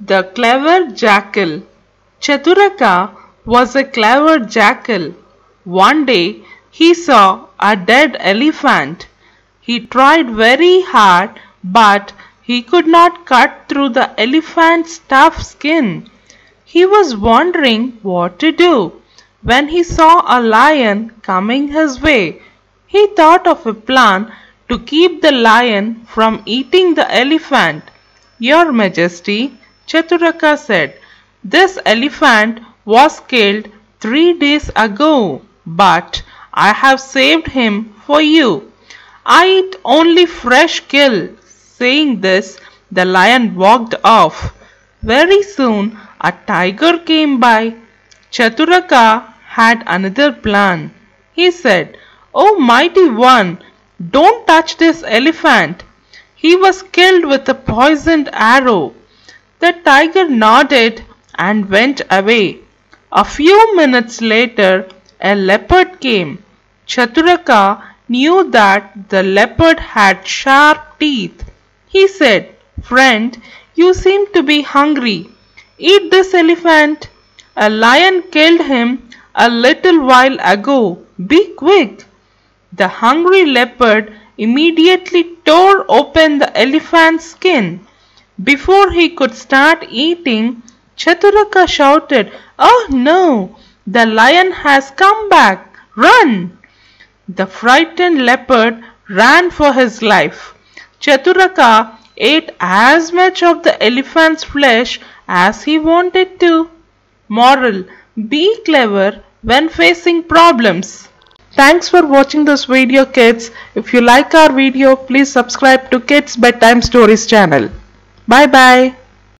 The Clever Jackal Chaturaka was a clever jackal. One day he saw a dead elephant. He tried very hard but he could not cut through the elephant's tough skin. He was wondering what to do when he saw a lion coming his way. He thought of a plan to keep the lion from eating the elephant. Your Majesty, Chaturaka said, this elephant was killed three days ago, but I have saved him for you. I eat only fresh kill. Saying this, the lion walked off. Very soon, a tiger came by. Chaturaka had another plan. He said, O mighty one, don't touch this elephant. He was killed with a poisoned arrow. The tiger nodded and went away. A few minutes later, a leopard came. Chaturaka knew that the leopard had sharp teeth. He said, Friend, you seem to be hungry. Eat this elephant. A lion killed him a little while ago. Be quick. The hungry leopard immediately tore open the elephant's skin. Before he could start eating, Chaturaka shouted, Oh no! The lion has come back! Run! The frightened leopard ran for his life. Chaturaka ate as much of the elephant's flesh as he wanted to. Moral Be clever when facing problems. Thanks for watching this video kids. If you like our video, please subscribe to Kids Bedtime Stories channel. Bye bye.